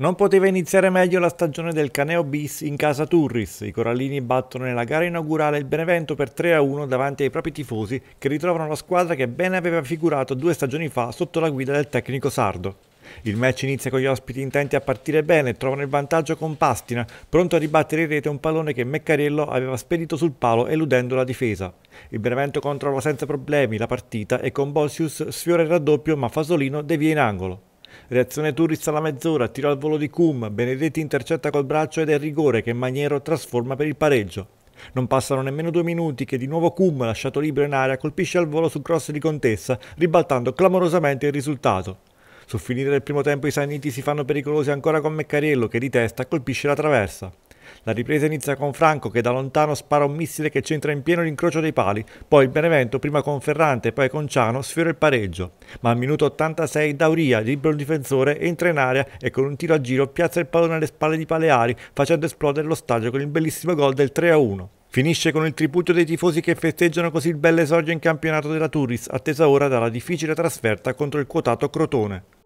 Non poteva iniziare meglio la stagione del Caneo Bis in casa Turris. I corallini battono nella gara inaugurale il Benevento per 3-1 davanti ai propri tifosi che ritrovano la squadra che bene aveva figurato due stagioni fa sotto la guida del tecnico sardo. Il match inizia con gli ospiti intenti a partire bene e trovano il vantaggio con Pastina, pronto a ribattere in rete un pallone che Meccariello aveva spedito sul palo eludendo la difesa. Il Benevento controlla senza problemi la partita e con Bolsius sfiora il raddoppio ma Fasolino devia in angolo. Reazione Turris alla mezz'ora, tiro al volo di Cum, Benedetti intercetta col braccio ed è il rigore che Maniero trasforma per il pareggio. Non passano nemmeno due minuti che di nuovo Cum, lasciato libero in aria, colpisce al volo sul cross di Contessa, ribaltando clamorosamente il risultato. Sul finire del primo tempo i Saniti si fanno pericolosi ancora con Meccariello che di testa colpisce la traversa. La ripresa inizia con Franco che da lontano spara un missile che centra in pieno l'incrocio dei pali, poi il Benevento, prima con Ferrante e poi con Ciano, sfiora il pareggio. Ma al minuto 86 Dauria, libero difensore, entra in area e con un tiro a giro piazza il pallone alle spalle di Paleari, facendo esplodere lo stadio con il bellissimo gol del 3-1. Finisce con il tripudio dei tifosi che festeggiano così il bel esordio in campionato della Turis, attesa ora dalla difficile trasferta contro il quotato Crotone.